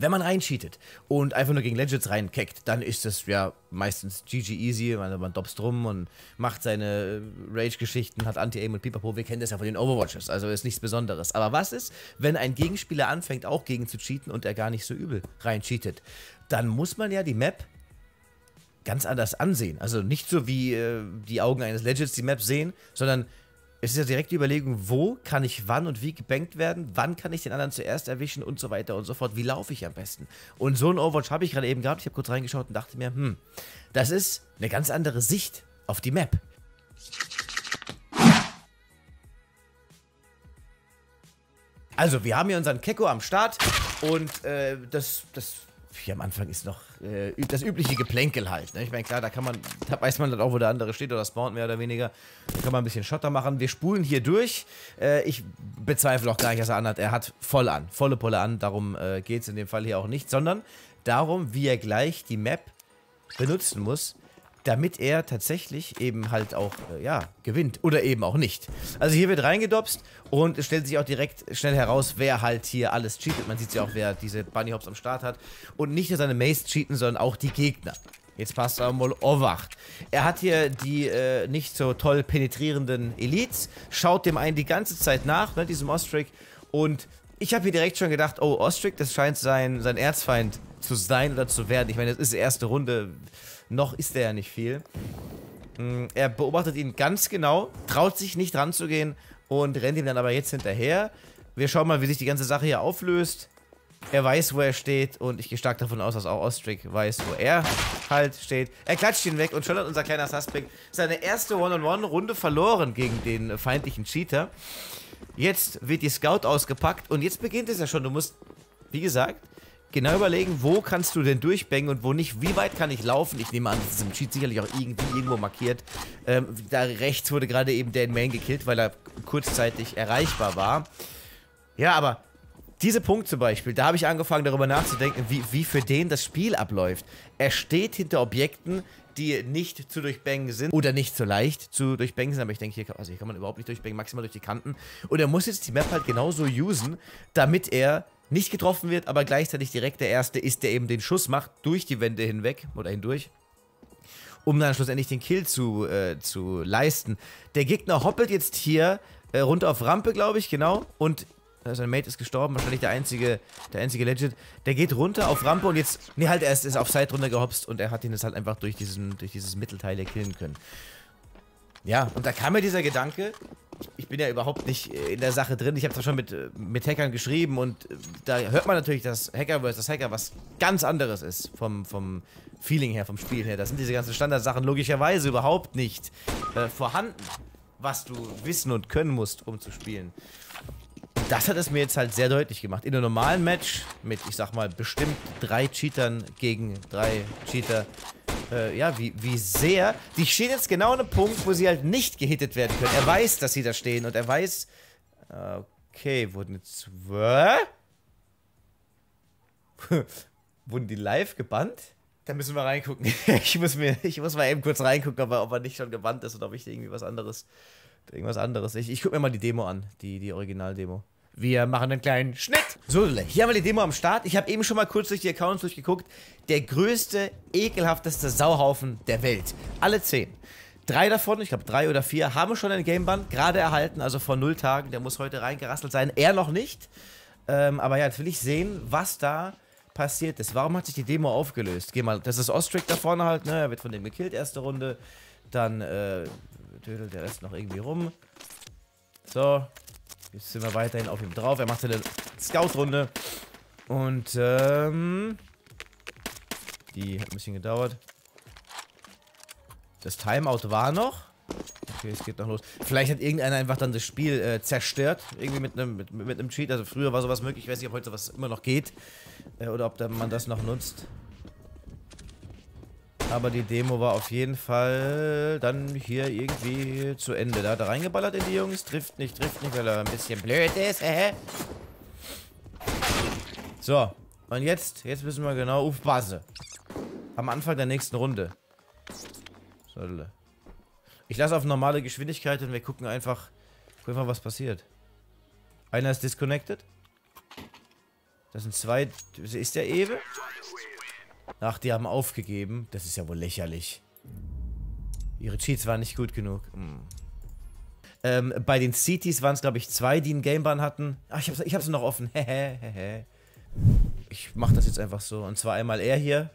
Wenn man reincheatet und einfach nur gegen Legends reinkeckt, dann ist das ja meistens GG easy, man, man dops drum und macht seine Rage-Geschichten, hat Anti-Aim und Pipapo, wir kennen das ja von den Overwatches, also ist nichts Besonderes. Aber was ist, wenn ein Gegenspieler anfängt auch gegen zu cheaten und er gar nicht so übel reincheatet? Dann muss man ja die Map ganz anders ansehen. Also nicht so wie äh, die Augen eines Legends die Map sehen, sondern es ist ja direkt die Überlegung, wo kann ich wann und wie gebankt werden, wann kann ich den anderen zuerst erwischen und so weiter und so fort. Wie laufe ich am besten? Und so ein Overwatch habe ich gerade eben gehabt. Ich habe kurz reingeschaut und dachte mir, hm, das ist eine ganz andere Sicht auf die Map. Also, wir haben hier unseren Keko am Start und äh, das, das hier am Anfang ist noch äh, das übliche Geplänkel halt. Ne? Ich meine, klar, da kann man, da weiß man dann auch, wo der andere steht oder spawnt mehr oder weniger. Da kann man ein bisschen Schotter machen. Wir spulen hier durch. Äh, ich bezweifle auch gar nicht, dass er anhat. Er hat voll an, volle Pulle an. Darum äh, geht es in dem Fall hier auch nicht, sondern darum, wie er gleich die Map benutzen muss, damit er tatsächlich eben halt auch, äh, ja, gewinnt. Oder eben auch nicht. Also hier wird reingedopst und es stellt sich auch direkt schnell heraus, wer halt hier alles cheatet. Man sieht ja auch, wer diese Bunny Hops am Start hat. Und nicht nur seine Mace cheaten, sondern auch die Gegner. Jetzt passt er mal Owacht. Er hat hier die äh, nicht so toll penetrierenden Elites, schaut dem einen die ganze Zeit nach, ne, diesem Ostrich. Und ich habe hier direkt schon gedacht, oh, Ostrich, das scheint sein, sein Erzfeind zu sein oder zu werden. Ich meine, das ist die erste Runde. Noch ist er ja nicht viel. Mm, er beobachtet ihn ganz genau, traut sich nicht ranzugehen und rennt ihm dann aber jetzt hinterher. Wir schauen mal, wie sich die ganze Sache hier auflöst. Er weiß, wo er steht und ich gehe stark davon aus, dass auch Ostrich weiß, wo er halt steht. Er klatscht ihn weg und schon hat unser kleiner Suspect seine erste One-on-One-Runde verloren gegen den feindlichen Cheater. Jetzt wird die Scout ausgepackt und jetzt beginnt es ja schon. Du musst, wie gesagt, genau überlegen, wo kannst du denn durchbängen und wo nicht. Wie weit kann ich laufen? Ich nehme an, das ist im Cheat sicherlich auch irgendwie irgendwo markiert. Ähm, da rechts wurde gerade eben in Main gekillt, weil er kurzzeitig erreichbar war. Ja, aber dieser Punkt zum Beispiel, da habe ich angefangen darüber nachzudenken, wie, wie für den das Spiel abläuft. Er steht hinter Objekten, die nicht zu durchbängen sind oder nicht so leicht zu durchbängen sind, aber ich denke, hier, also hier kann man überhaupt nicht durchbängen, maximal durch die Kanten. Und er muss jetzt die Map halt genauso usen, damit er nicht getroffen wird, aber gleichzeitig direkt der Erste ist, der eben den Schuss macht, durch die Wände hinweg oder hindurch, um dann schlussendlich den Kill zu, äh, zu leisten. Der Gegner hoppelt jetzt hier äh, runter auf Rampe, glaube ich, genau, und äh, sein Mate ist gestorben, wahrscheinlich der einzige, der einzige Legit. Der geht runter auf Rampe und jetzt, nee, halt, er ist, ist auf Side runter gehopst und er hat ihn jetzt halt einfach durch, diesen, durch dieses Mittelteil hier killen können. Ja, und da kam mir dieser Gedanke, ich bin ja überhaupt nicht in der Sache drin. Ich habe zwar schon mit, mit Hackern geschrieben und da hört man natürlich, dass Hacker vs. Hacker was ganz anderes ist vom, vom Feeling her, vom Spiel her. Da sind diese ganzen Standardsachen logischerweise überhaupt nicht äh, vorhanden, was du wissen und können musst, um zu spielen. Das hat es mir jetzt halt sehr deutlich gemacht. In einem normalen Match mit, ich sag mal, bestimmt drei Cheatern gegen drei Cheater äh, ja, wie, wie sehr. Die stehen jetzt genau an einem Punkt, wo sie halt nicht gehittet werden können. Er weiß, dass sie da stehen und er weiß. Okay, wurden jetzt. wurden die live gebannt? Da müssen wir reingucken. ich, muss mir, ich muss mal eben kurz reingucken, ob er, ob er nicht schon gebannt ist oder ob ich irgendwie was anderes. Irgendwas anderes. Ich, ich gucke mir mal die Demo an, die, die Originaldemo. Wir machen einen kleinen Schnitt. So, hier haben wir die Demo am Start. Ich habe eben schon mal kurz durch die Accounts durchgeguckt. Der größte, ekelhafteste Sauhaufen der Welt. Alle zehn. Drei davon, ich glaube drei oder vier, haben schon ein Gameband gerade erhalten, also vor null Tagen. Der muss heute reingerasselt sein. Er noch nicht. Ähm, aber ja, jetzt will ich sehen, was da passiert ist. Warum hat sich die Demo aufgelöst? Geh mal, das ist Ostrich da vorne halt, ne? Er wird von dem gekillt, erste Runde. Dann, äh, dödelt der Rest noch irgendwie rum. So, Jetzt sind wir weiterhin auf ihm drauf. Er macht seine Scout-Runde. Und, ähm... Die hat ein bisschen gedauert. Das Timeout war noch. Okay, es geht noch los. Vielleicht hat irgendeiner einfach dann das Spiel äh, zerstört. Irgendwie mit einem mit, mit Cheat. Also früher war sowas möglich. Ich weiß nicht, ob heute sowas immer noch geht. Äh, oder ob man das noch nutzt. Aber die Demo war auf jeden Fall dann hier irgendwie zu Ende. Da hat er reingeballert in die Jungs. Trifft nicht, trifft nicht, weil er ein bisschen blöd ist. Äh. So. Und jetzt, jetzt müssen wir genau aufpassen. Am Anfang der nächsten Runde. So. Ich lasse auf normale Geschwindigkeit und wir gucken einfach, gucken einfach was passiert. Einer ist disconnected. Das sind zwei. Ist der Ewe? Ach, die haben aufgegeben. Das ist ja wohl lächerlich. Ihre Cheats waren nicht gut genug. Hm. Ähm, bei den Cities waren es, glaube ich, zwei, die einen Gameban hatten. Ach, ich habe ich hab's noch offen. ich mache das jetzt einfach so. Und zwar einmal er hier.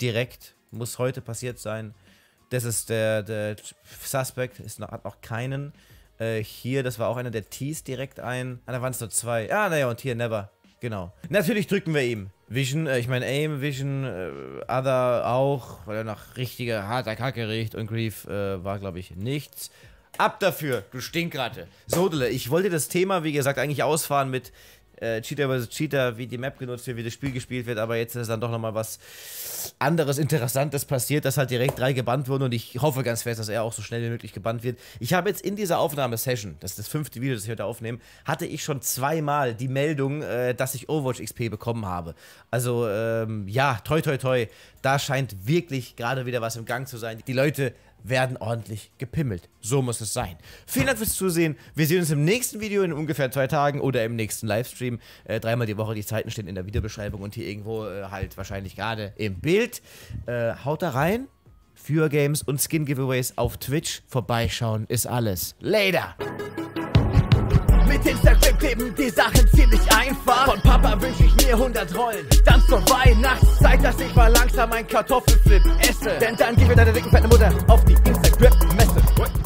Direkt. Muss heute passiert sein. Das ist der, der Suspect. Ist noch, hat noch keinen. Äh, hier, das war auch einer der Tees direkt ein. Ah, da waren es nur zwei. Ah, naja, und hier Never. Genau. Natürlich drücken wir ihm. Vision, äh, ich meine Aim, Vision, äh, Other auch, weil er nach richtiger harter Kacke riecht und Grief äh, war, glaube ich, nichts. Ab dafür, du Stinkratte. Sodele, ich wollte das Thema, wie gesagt, eigentlich ausfahren mit äh, Cheater vs. Cheater, wie die Map genutzt wird, wie das Spiel gespielt wird, aber jetzt ist dann doch nochmal was anderes Interessantes passiert, dass halt direkt drei gebannt wurden und ich hoffe ganz fest, dass er auch so schnell wie möglich gebannt wird. Ich habe jetzt in dieser Aufnahmesession, das ist das fünfte Video, das ich heute aufnehme, hatte ich schon zweimal die Meldung, äh, dass ich Overwatch XP bekommen habe. Also, ähm, ja, toi toi toi, da scheint wirklich gerade wieder was im Gang zu sein. Die Leute werden ordentlich gepimmelt. So muss es sein. Vielen Dank fürs Zusehen. Wir sehen uns im nächsten Video in ungefähr zwei Tagen oder im nächsten Livestream. Äh, dreimal die Woche. Die Zeiten stehen in der Videobeschreibung und hier irgendwo äh, halt wahrscheinlich gerade im Bild. Äh, haut da rein. Für Games und Skin Giveaways auf Twitch. Vorbeischauen ist alles. Later! Instagram kleben die Sachen ziemlich einfach. Von Papa wünsche ich mir 100 Rollen. Dann zur Weihnachtszeit, dass ich mal langsam ein Kartoffelflip esse. Denn dann gib mir deine dicken fette Mutter auf die Instagram-Messe.